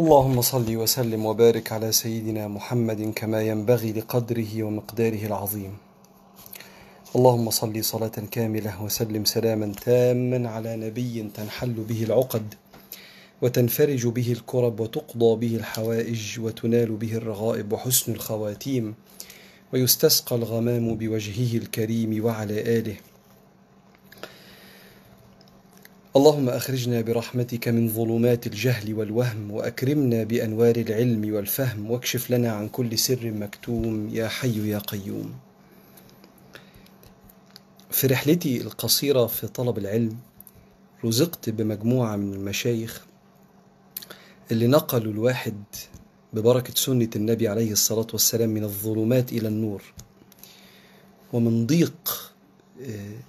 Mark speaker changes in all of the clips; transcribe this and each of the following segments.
Speaker 1: اللهم صل وسلم وبارك على سيدنا محمد كما ينبغي لقدره ومقداره العظيم. اللهم صل صلاة كاملة وسلم سلاما تاما على نبي تنحل به العقد وتنفرج به الكرب وتقضى به الحوائج وتنال به الرغائب وحسن الخواتيم ويستسقى الغمام بوجهه الكريم وعلى آله. اللهم أخرجنا برحمتك من ظلمات الجهل والوهم وأكرمنا بأنوار العلم والفهم واكشف لنا عن كل سر مكتوم يا حي يا قيوم. في رحلتي القصيرة في طلب العلم رزقت بمجموعة من المشايخ اللي نقلوا الواحد ببركة سنة النبي عليه الصلاة والسلام من الظلمات إلى النور. ومن ضيق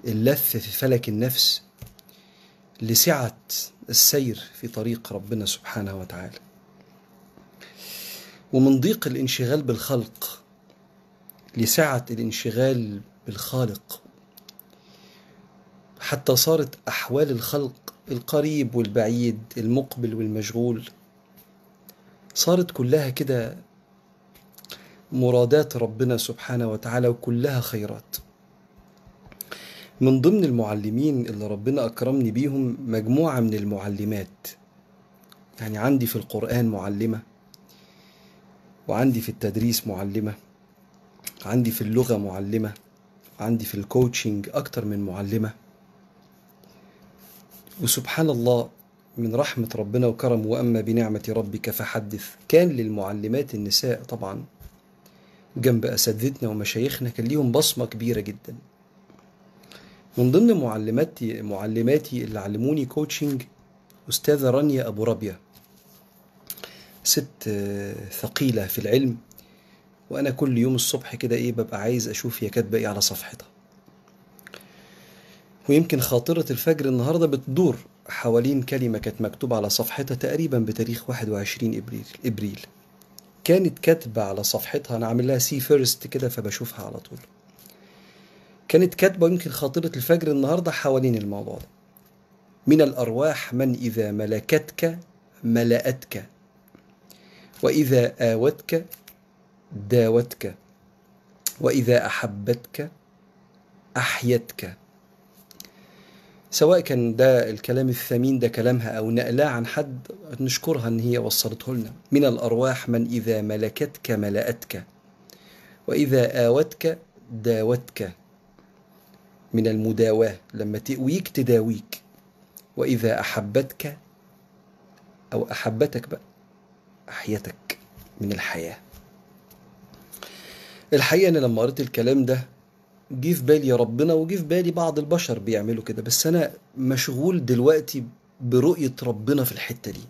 Speaker 1: اللف في فلك النفس لسعة السير في طريق ربنا سبحانه وتعالى. ومن ضيق الانشغال بالخلق لسعة الانشغال بالخالق. حتى صارت أحوال الخلق القريب والبعيد المقبل والمشغول صارت كلها كده مرادات ربنا سبحانه وتعالى وكلها خيرات. من ضمن المعلمين اللي ربنا أكرمني بيهم مجموعة من المعلمات. يعني عندي في القرآن معلمة وعندي في التدريس معلمة عندي في اللغة معلمة عندي في الكوتشنج أكتر من معلمة. وسبحان الله من رحمة ربنا وكرم وأما بنعمة ربك فحدث. كان للمعلمات النساء طبعا جنب أساتذتنا ومشايخنا كان ليهم بصمة كبيرة جدا. من ضمن معلماتي معلماتي اللي علموني كوتشنج أستاذة رانيا أبو ربيع. ست ثقيلة في العلم. وأنا كل يوم الصبح كده إيه ببقى عايز أشوف هي كاتبة إيه على صفحتها. ويمكن خاطرة الفجر النهاردة بتدور حوالين كلمة كانت مكتوبة على صفحتها تقريبا بتاريخ 21 إبريل إبريل. كانت كاتبة على صفحتها أنا عامل لها see first كده فبشوفها على طول. كانت كاتبة يمكن خاطرة الفجر النهاردة حوالين الموضوع ده. من الأرواح من إذا ملكتك ملأتك وإذا آوتك داوتك وإذا أحبتك أحيتك. سواء كان ده الكلام الثمين ده كلامها أو نقلاه عن حد نشكرها إن هي وصلته لنا. من الأرواح من إذا ملكتك ملأتك وإذا آوتك داوتك. من المداواة لما تقويك تداويك. وإذا أحبتك أو أحبتك بقى أحيتك من الحياة. الحقيقة أنا لما قريت الكلام ده جه في بالي ربنا وجه في بالي بعض البشر بيعملوا كده. بس أنا مشغول دلوقتي برؤية ربنا في الحتة دي.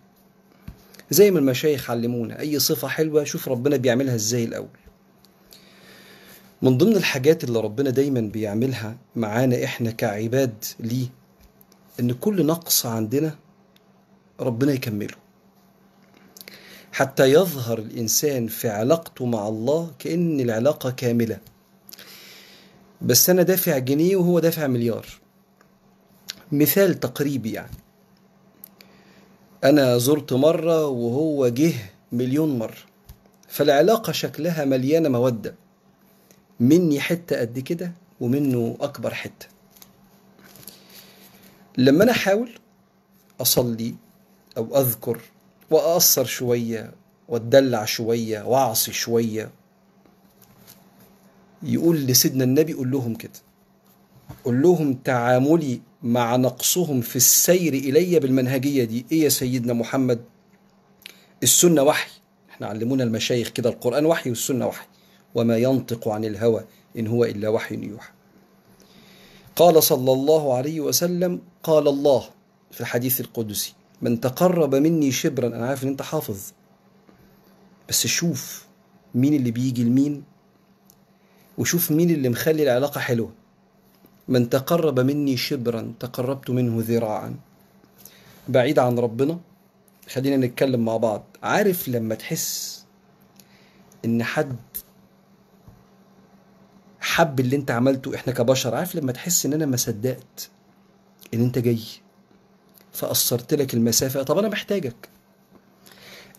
Speaker 1: زي ما المشايخ علمونا أي صفة حلوة شوف ربنا بيعملها إزاي الأول. من ضمن الحاجات اللي ربنا دايما بيعملها معانا إحنا كعباد ليه إن كل نقص عندنا ربنا يكمله. حتى يظهر الإنسان في علاقته مع الله كأن العلاقة كاملة. بس أنا دافع جنيه وهو دافع مليار. مثال تقريبي يعني. أنا زرت مرة وهو جه مليون مرة. فالعلاقة شكلها مليانة مودة. مني حتة قد كده ومنه أكبر حتة. لما أنا أحاول أصلي أو أذكر وأقصر شوية وأتدلع شوية وأعصي شوية يقول لسيدنا النبي قول لهم كده. قول لهم تعاملي مع نقصهم في السير إلي بالمنهجية دي. إيه يا سيدنا محمد؟ السنة وحي. إحنا علمونا المشايخ كده القرآن وحي والسنة وحي. وما ينطق عن الهوى إن هو إلا وحي يوحى. قال صلى الله عليه وسلم قال الله في الحديث القدسي من تقرب مني شبرا أنا عارف إن أنت حافظ. بس شوف مين اللي بيجي لمين وشوف مين اللي مخلي العلاقة حلوة. من تقرب مني شبرا تقربت منه ذراعا. بعيد عن ربنا خلينا نتكلم مع بعض. عارف لما تحس إن حد حب اللي انت عملته إحنا كبشر عارف لما تحس ان أنا ما صدقت ان انت جاي فقصرت لك المسافة طب أنا محتاجك.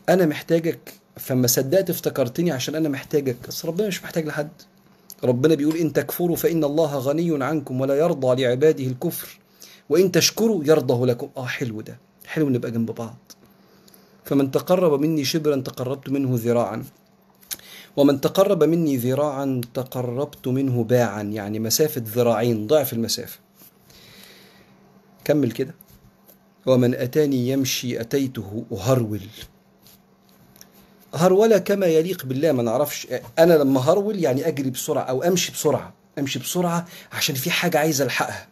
Speaker 1: أنا محتاجك فما صدقت افتكرتني عشان أنا محتاجك. بس ربنا مش محتاج لحد. ربنا بيقول إن تكفروا فإن الله غني عنكم ولا يرضى لعباده الكفر وإن تشكروا يرضه لكم. آه حلو ده. حلو نبقى جنب بعض. فمن تقرب مني شبرا تقربت منه ذراعا. ومن تقرب مني ذراعا تقربت منه باعا يعني مسافة ذراعين ضعف المسافة. كمل كده. ومن أتاني يمشي أتيته أهرول. هرولة كما يليق بالله ما نعرفش أنا لما هرول يعني أجري بسرعة أو أمشي بسرعة أمشي بسرعة عشان في حاجة عايز ألحقها.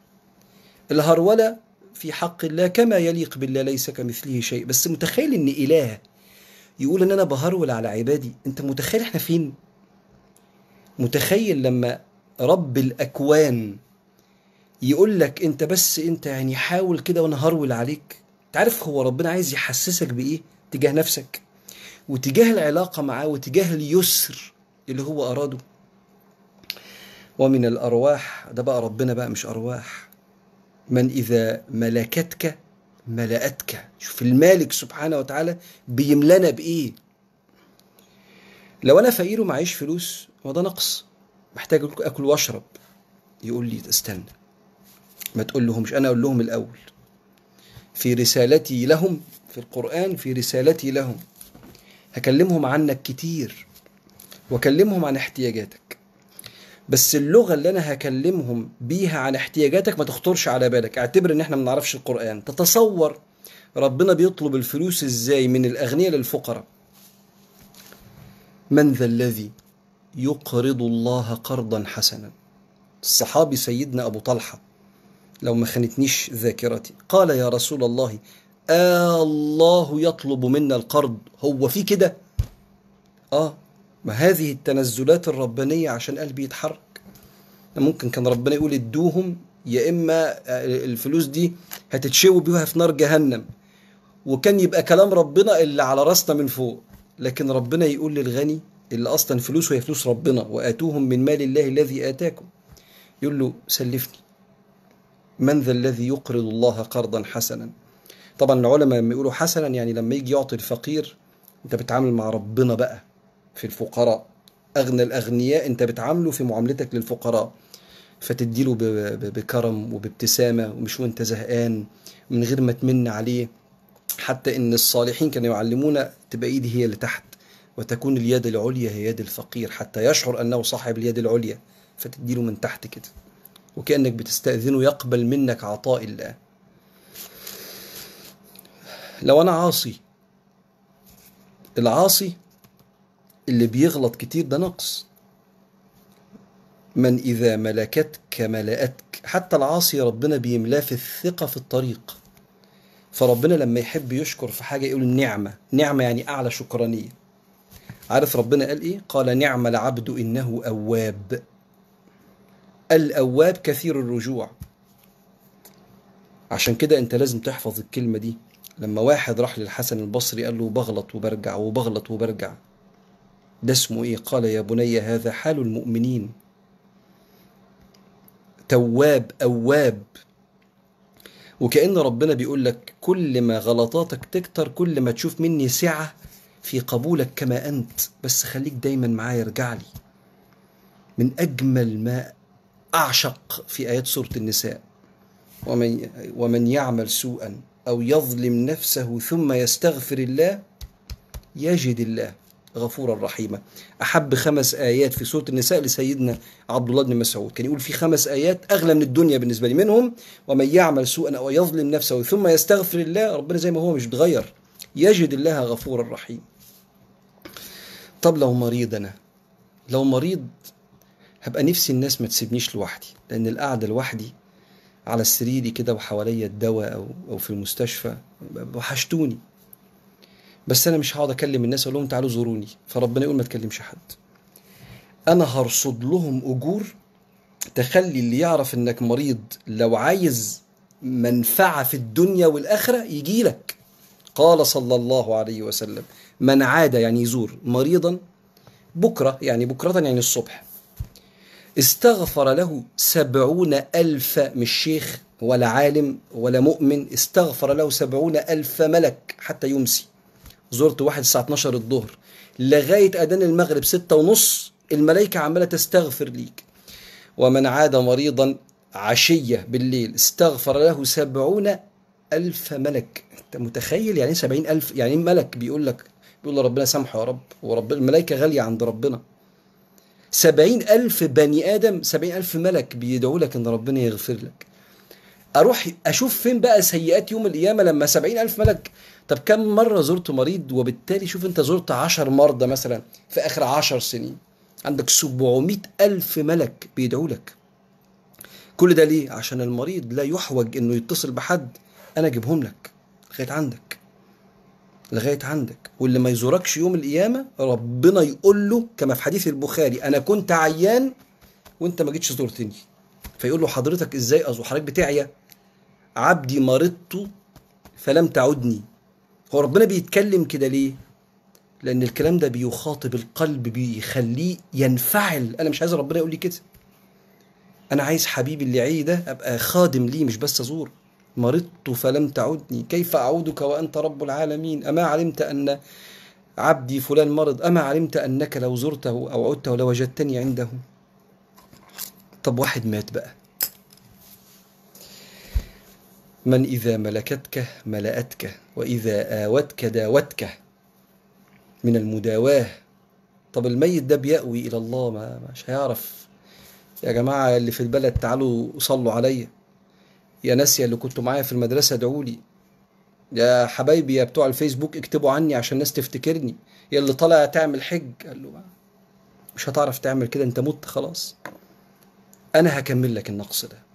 Speaker 1: الهرولة في حق الله كما يليق بالله ليس كمثله شيء. بس متخيل ان إله يقول إن أنا بهرول على عبادي. أنت متخيل إحنا فين؟ متخيل لما رب الأكوان يقول لك أنت بس أنت يعني حاول كده وأنا هرول عليك. تعرف هو ربنا عايز يحسسك بإيه؟ تجاه نفسك. وتجاه العلاقة معاه وتجاه اليسر اللي هو أراده. ومن الأرواح ده بقى ربنا بقى مش أرواح. من إذا ملكتك ملأتك. شوف المالك سبحانه وتعالى بيملنا بإيه؟ لو أنا فقير ومعيش فلوس هو ده نقص. محتاج أكل وأشرب. يقول لي استنى. ما تقول لهمش أنا أقول لهم الأول. في رسالتي لهم في القرآن في رسالتي لهم. هكلمهم عنك كتير. وأكلمهم عن احتياجاتك. بس اللغة اللي أنا هكلمهم بيها عن احتياجاتك ما تخطرش على بالك. اعتبر إن إحنا ما نعرفش القرآن. تتصور ربنا بيطلب الفلوس إزاي من الأغنياء للفقراء؟ من ذا الذي يقرض الله قرضا حسنا. الصحابي سيدنا أبو طلحة لو ما خانتنيش ذاكرتي قال يا رسول الله آه الله يطلب منا القرض. هو في كده؟ آه. هذه التنزلات الربانية عشان قلبي يتحرك. ممكن كان ربنا يقول ادوهم يا إما الفلوس دي هتتشوي بيها في نار جهنم. وكان يبقى كلام ربنا اللي على راسنا من فوق. لكن ربنا يقول للغني اللي أصلا فلوسه هي فلوس ربنا وآتوهم من مال الله الذي آتاكم. يقول له سلفني. من ذا الذي يقرض الله قرضا حسنا؟ طبعا العلماء لما يقولوا حسنا يعني لما يجي يعطي الفقير أنت بتعامل مع ربنا بقى. في الفقراء. أغنى الأغنياء أنت بتعامله في معاملتك للفقراء. فتديله بكرم وبابتسامة ومش وأنت زهقان من غير ما تمن عليه. حتى إن الصالحين كانوا يعلمونا تبقى إيدي هي اللي تحت وتكون اليد العليا هي يد الفقير. حتى يشعر أنه صاحب اليد العليا. فتديله من تحت كده. وكأنك بتستأذنه يقبل منك عطاء الله. لو أنا عاصي العاصي اللي بيغلط كتير ده نقص. من إذا ملكتك ملأتك حتى العاصي ربنا بيملاه في الثقة في الطريق. فربنا لما يحب يشكر في حاجة يقول نعمة. نعمة يعني أعلى شكرانية. عارف ربنا قال إيه؟ قال نعم العبد إنه أواب. الأواب كثير الرجوع. عشان كده أنت لازم تحفظ الكلمة دي. لما واحد راح للحسن البصري قال له بغلط وبرجع وبغلط وبرجع. ده اسمه إيه؟ قال يا بني هذا حال المؤمنين. تواب أواب. وكأن ربنا بيقول لك كل ما غلطاتك تكتر كل ما تشوف مني سعة في قبولك كما أنت. بس خليك دايما معايا ارجع لي. من أجمل ما أعشق في آيات سورة النساء. ومن, ومن يعمل سوءا أو يظلم نفسه ثم يستغفر الله يجد الله. غفورا رحيما. أحب خمس آيات في سورة النساء لسيدنا عبد الله بن مسعود. كان يقول في خمس آيات أغلى من الدنيا بالنسبة لي. منهم ومن يعمل سوءا أو يظلم نفسه ثم يستغفر الله ربنا زي ما هو مش بيتغير يجد الله غفورا رحيما طب لو مريض أنا لو مريض هبقى نفسي الناس ما تسيبنيش لوحدي لأن القعدة لوحدي على سريري كده وحواليا الدواء أو في المستشفى وحشتوني. بس أنا مش هقعد أكلم الناس أقول لهم تعالوا زوروني. فربنا يقول ما تكلمش حد أنا هرصد لهم أجور تخلي اللي يعرف إنك مريض لو عايز منفعة في الدنيا والآخرة يجي لك. قال صلى الله عليه وسلم من عاد يعني يزور مريضا بكرة يعني بكرة يعني الصبح استغفر له سبعون ألف مش شيخ ولا عالم ولا مؤمن استغفر له سبعون ألف ملك حتى يمسي. زرت واحد الساعة 12 الظهر. لغاية أذان المغرب ستة ونص الملائكة عمالة تستغفر ليك. ومن عاد مريضا عشية بالليل استغفر له سبعون ألف ملك. أنت متخيل؟ يعني سبعين ألف؟ يعني ملك بيقول لك؟ بيقول له ربنا سامحه يا رب. ورب الملائكة غالية عند ربنا. سبعين ألف بني آدم سبعين ألف ملك بيدعوا لك إن ربنا يغفر لك. أروح أشوف فين بقى سيئات يوم القيامة لما سبعين ألف ملك؟ طب كم مرة زرت مريض وبالتالي شوف أنت زرت عشر مرضى مثلا في آخر عشر سنين؟ عندك سبعمائة ألف ملك بيدعوا لك. كل ده ليه؟ عشان المريض لا يحوج إنه يتصل بحد أنا أجيبهم لك. لغاية عندك. لغاية عندك. واللي ما يزوركش يوم القيامة ربنا يقول له كما في حديث البخاري أنا كنت عيان وأنت ما جيتش زرتني فيقول له حضرتك إزاي؟ ازور حضرتك بتعيا؟ عبدي مرضت فلم تعدني. هو ربنا بيتكلم كده ليه؟ لأن الكلام ده بيخاطب القلب بيخليه ينفعل. أنا مش عايز ربنا يقول لي كده. أنا عايز حبيبي اللي عي ده أبقى خادم ليه مش بس أزور. مرضت فلم تعدني. كيف أعودك وأنت رب العالمين؟ أما علمت أن عبدي فلان مرض؟ أما علمت أنك لو زرته أو عدته لوجدتني عنده؟ طب واحد مات بقى. من إذا ملكتك ملأتك وإذا آوتك داوتك من المداواة. طب الميت ده بيأوي إلى الله ما مش هيعرف. يا جماعة اللي في البلد تعالوا صلوا عليا. يا ناس يا اللي كنتوا معايا في المدرسة ادعوا لي. يا حبايبي يا بتوع الفيسبوك اكتبوا عني عشان الناس تفتكرني. يا اللي طالع تعمل حج. قال له مش هتعرف تعمل كده انت مت خلاص. أنا هكمل لك النقص ده.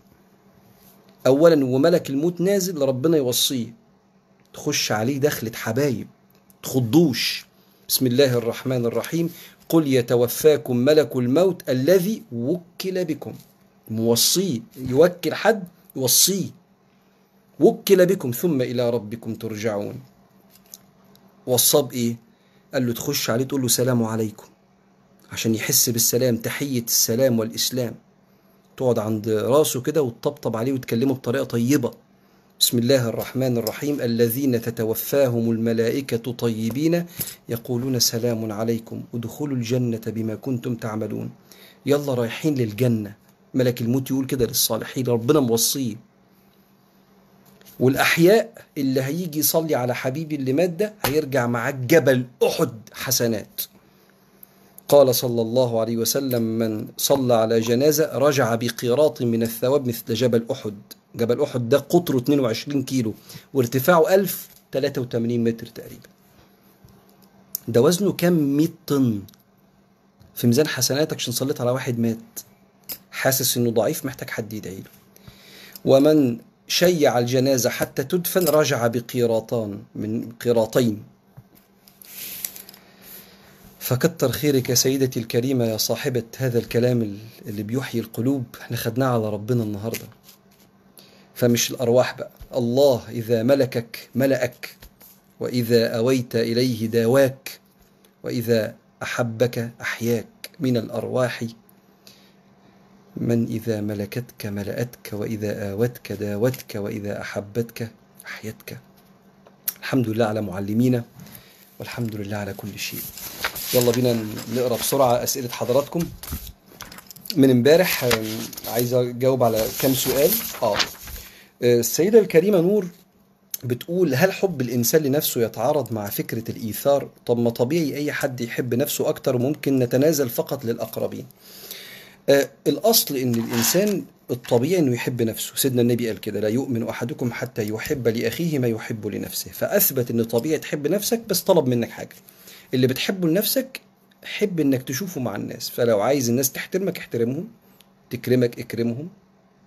Speaker 1: اولا وملك الموت نازل ربنا يوصيه. تخش عليه دخلة حبايب تخضوش. بسم الله الرحمن الرحيم. قل يتوفاكم ملك الموت الذي وكل بكم. موصيه يوكل حد يوصيه. وكل بكم ثم إلى ربكم ترجعون. وصاه بإيه؟ قال له تخش عليه تقول له سلام عليكم. عشان يحس بالسلام تحية السلام والإسلام. تقعد عند راسه كده وتطبطب عليه وتكلمه بطريقة طيبة. بسم الله الرحمن الرحيم. الذين تتوفاهم الملائكة طيبين يقولون سلام عليكم. ادخلوا الجنة بما كنتم تعملون. يلا رايحين للجنة. ملك الموت يقول كده للصالحين ربنا موصيه. والأحياء اللي هيجي يصلي على حبيبي اللي مات ده هيرجع معاه جبل أحد حسنات. قال صلى الله عليه وسلم من صلى على جنازة رجع بقيراط من الثواب مثل جبل أحد. جبل أحد ده قطره 22 كيلو وارتفاعه 1083 متر تقريبا. ده وزنه كام 100 طن؟ في ميزان حسناتك عشان صليت على واحد مات. حاسس إنه ضعيف محتاج حد يدعي له. ومن شيع الجنازة حتى تدفن رجع بقيراطان من قيراطين فكتر خيرك يا سيدتي الكريمة يا صاحبة هذا الكلام اللي بيحيي القلوب. إحنا خدناه على ربنا النهاردة. فمش الأرواح بقى. الله إذا ملكك ملأك وإذا أويت إليه داواك وإذا أحبك أحياك. من الأرواح من إذا ملكتك ملأتك وإذا آوتك داوتك وإذا أحبتك أحيتك. الحمد لله على معلمينا والحمد لله على كل شيء. يلا بينا نقرأ بسرعة أسئلة حضراتكم من امبارح عايز أجاوب على كام سؤال آه السيدة الكريمة نور بتقول هل حب الإنسان لنفسه يتعارض مع فكرة الإيثار؟ طب ما طبيعي أي حد يحب نفسه أكتر ممكن نتنازل فقط للأقربين. آه الأصل إن الإنسان الطبيعي إنه يحب نفسه، سيدنا النبي قال كده لا يؤمن أحدكم حتى يحب لأخيه ما يحب لنفسه، فأثبت إن طبيعي تحب نفسك بس طلب منك حاجة. اللي بتحبه لنفسك حب إنك تشوفه مع الناس، فلو عايز الناس تحترمك احترمهم، تكرمك اكرمهم،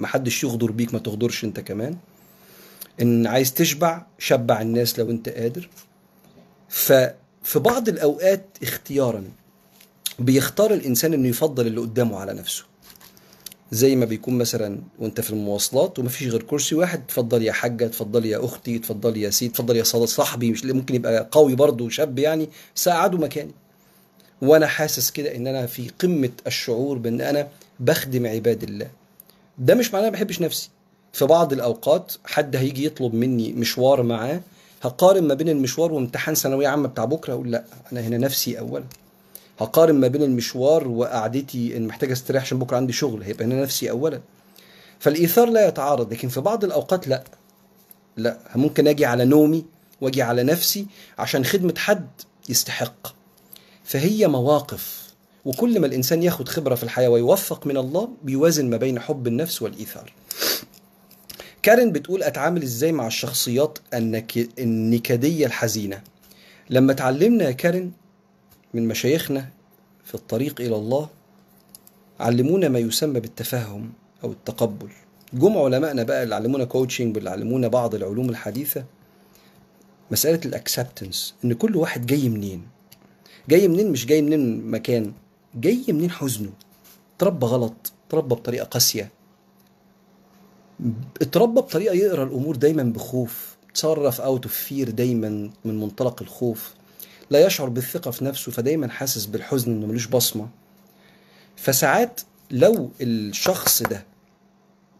Speaker 1: محدش يغدر بيك ما تغدرش أنت كمان. إن عايز تشبع شبع الناس لو أنت قادر. ففي بعض الأوقات اختيارا بيختار الإنسان إنه يفضل اللي قدامه على نفسه. زي ما بيكون مثلا وانت في المواصلات ومفيش غير كرسي واحد تفضل يا حاجة تفضل يا أختي تفضل يا سيد تفضل يا صاحبي مش ممكن يبقى قوي برضه شاب يعني ساعده مكاني. وأنا حاسس كده إن أنا في قمة الشعور بإن أنا بخدم عباد الله. ده مش معناه ما بحبش نفسي. في بعض الأوقات حد هيجي يطلب مني مشوار معاه هقارن ما بين المشوار وامتحان ثانوية عامة بتاع بكرة أقول لا أنا هنا نفسي اولا. هقارن ما بين المشوار وقعدتي إن محتاج استريح عشان بكرة عندي شغل. هيبقى هنا نفسي اولا. فالإيثار لا يتعارض لكن في بعض الأوقات لا. لا. ممكن أجي على نومي وأجي على نفسي عشان خدمة حد يستحق. فهي مواقف. وكل ما الإنسان ياخد خبرة في الحياة ويوفق من الله بيوازن ما بين حب النفس والإيثار. كارين بتقول أتعامل إزاي مع الشخصيات النك... النكدية الحزينة؟ لما اتعلمنا يا كارين من مشايخنا في الطريق إلى الله علمونا ما يسمى بالتفهم أو التقبل. جم علمائنا بقى اللي علمونا coaching واللي علمونا بعض العلوم الحديثة مسألة ال acceptance إن كل واحد جاي منين؟ جاي منين مش جاي منين مكان؟ جاي منين حزنه؟ اتربى غلط اتربى بطريقة قاسية. اتربى بطريقة يقرأ الأمور دايما بخوف تصرف out of دايما من منطلق الخوف. لا يشعر بالثقة في نفسه فدايما حاسس بالحزن إنه ملوش بصمة. فساعات لو الشخص ده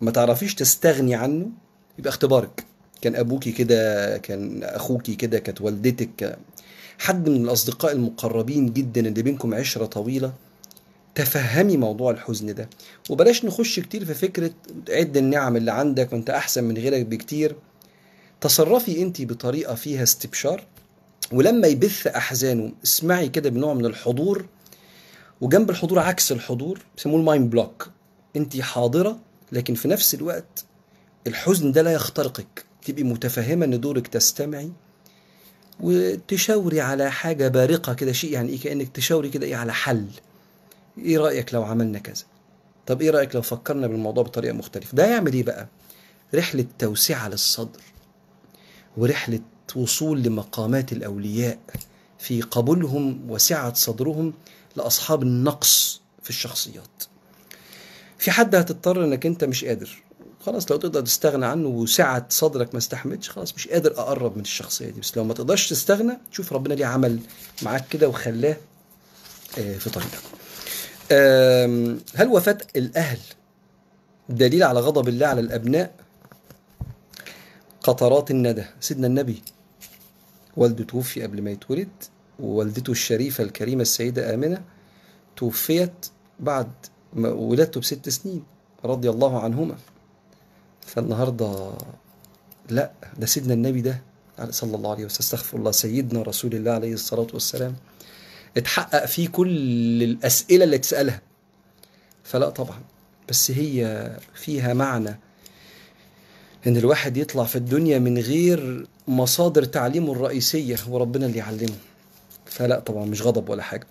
Speaker 1: ما تعرفيش تستغني عنه يبقى اختبارك. كان أبوكي كده كان أخوكي كده كانت والدتك حد من الأصدقاء المقربين جدا اللي بينكم عشرة طويلة تفهمي موضوع الحزن ده. وبلاش نخش كتير في فكرة عد النعم اللي عندك وانت أحسن من غيرك بكتير. تصرفي انت بطريقة فيها استبشار ولما يبث أحزانه اسمعي كده بنوع من الحضور وجنب الحضور عكس الحضور بيسموه ال mind block. أنت حاضرة لكن في نفس الوقت الحزن ده لا يخترقك. تبقي متفهمة إن دورك تستمعي وتشاوري على حاجة بارقة كده شيء يعني إيه كأنك تشاوري كده إيه على حل. إيه رأيك لو عملنا كذا؟ طب إيه رأيك لو فكرنا بالموضوع بطريقة مختلفة؟ ده يعمل إيه بقى؟ رحلة توسعه للصدر ورحلة وصول لمقامات الأولياء في قبولهم وسعة صدرهم لأصحاب النقص في الشخصيات. في حد هتضطر إنك أنت مش قادر. خلاص لو تقدر تستغنى عنه وسعة صدرك ما استحملتش خلاص مش قادر أقرب من الشخصية دي. بس لو ما تقدرش تستغنى شوف ربنا ليه عمل معاك كده وخلاه في طريقك. هل وفاة الأهل دليل على غضب الله على الأبناء؟ قطرات الندى. سيدنا النبي والده توفي قبل ما يتولد ووالدته الشريفة الكريمة السيدة آمنة توفيت بعد ولادته بست سنين رضي الله عنهما. فالنهاردة لا ده سيدنا النبي ده صلى الله عليه وسلم استغفر الله سيدنا رسول الله عليه الصلاة والسلام اتحقق فيه كل الأسئلة اللي تسألها. فلا طبعا بس هي فيها معنى إن الواحد يطلع في الدنيا من غير مصادر تعليمه الرئيسية وربنا اللي يعلمه. فلا طبعا مش غضب ولا حاجة.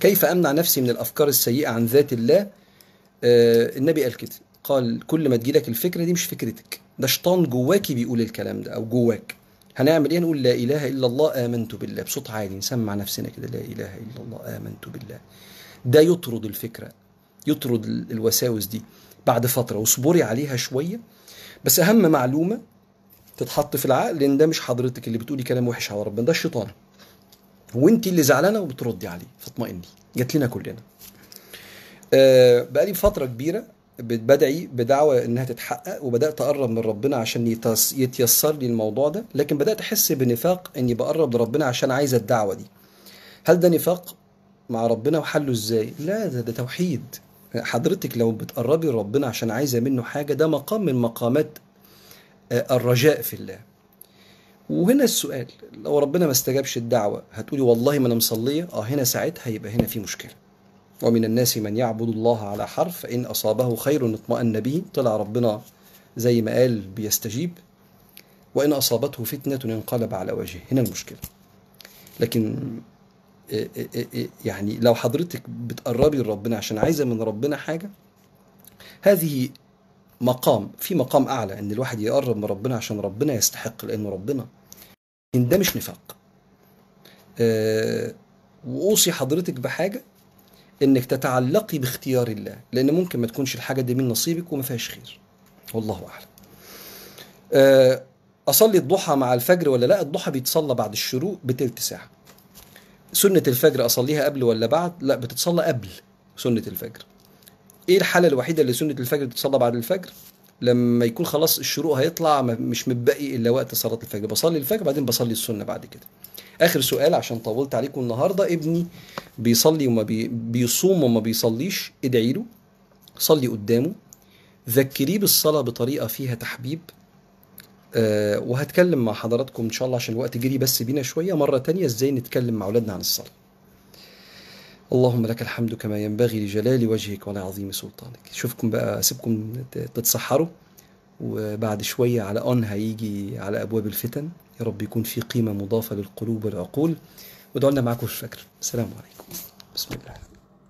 Speaker 1: كيف أمنع نفسي من الأفكار السيئة عن ذات الله؟ آه النبي قال كده. قال كل ما تجيلك الفكرة دي مش فكرتك. ده شيطان جواكي بيقول الكلام ده أو جواك. هنعمل إيه؟ نقول لا إله إلا الله آمنت بالله. بصوت عالي نسمع نفسنا كده. لا إله إلا الله آمنت بالله. ده يطرد الفكرة يطرد الوساوس دي. بعد فترة واصبري عليها شوية. بس أهم معلومة تتحط في العقل لأن ده مش حضرتك اللي بتقولي كلام وحش على ربنا ده الشيطان. وانت اللي زعلانة وبتردي عليه فاطمئني. جات لنا كلنا. آه بقالي فترة كبيرة بدعي بدعوة إنها تتحقق وبدأت أقرب من ربنا عشان يتيسر لي الموضوع ده لكن بدأت أحس بنفاق إني بقرب لربنا عشان عايز الدعوة دي. هل ده نفاق مع ربنا وحله إزاي؟ لا ده, ده توحيد. حضرتك لو بتقربي لربنا عشان عايزة منه حاجة ده مقام من مقامات الرجاء في الله. وهنا السؤال لو ربنا ما استجابش الدعوة هتقولي والله ما أنا مصلية؟ آه هنا ساعتها يبقى هنا في مشكلة. ومن الناس من يعبد الله على حرف فإن أصابه خير اطمأن به طلع ربنا زي ما قال بيستجيب. وإن أصابته فتنة انقلب على وجهه. هنا المشكلة. لكن يعني لو حضرتك بتقربي لربنا عشان عايزة من ربنا حاجة هذه مقام في مقام أعلى إن الواحد يقرب من ربنا عشان ربنا يستحق لأنه ربنا إن ده مش نفاق. أه وأوصي حضرتك بحاجة إنك تتعلقي باختيار الله لأن ممكن ما تكونش الحاجة دي من نصيبك وما فيهاش خير. والله أعلم. أصلي الضحى مع الفجر ولا لا؟ الضحى بيتصلى بعد الشروق بتلت ساعة. سنة الفجر أصليها قبل ولا بعد؟ لا بتتصلى قبل سنة الفجر. إيه الحالة الوحيدة اللي سنة الفجر بتتصلى بعد الفجر؟ لما يكون خلاص الشروق هيطلع مش متبقي إلا وقت صلاة الفجر. بصلي الفجر بعدين بصلي السنة بعد كده. آخر سؤال عشان طولت عليكم النهارده ابني بيصلي وما بي... بيصوم وما بيصليش ادعي له. صلي قدامه. ذكريه بالصلاة بطريقة فيها تحبيب. أه وهتكلم مع حضراتكم إن شاء الله عشان الوقت جري بس بينا شوية. مرة تانية إزاي نتكلم مع أولادنا عن الصلاة. اللهم لك الحمد كما ينبغي لجلال وجهك ولعظيم سلطانك. اشوفكم بقى اسيبكم تتسحروا. وبعد شوية على اون هيجي على أبواب الفتن. يا رب يكون في قيمة مضافة للقلوب والعقول. وادعوا لنا معاكم في الفجر. السلام عليكم. بسم الله.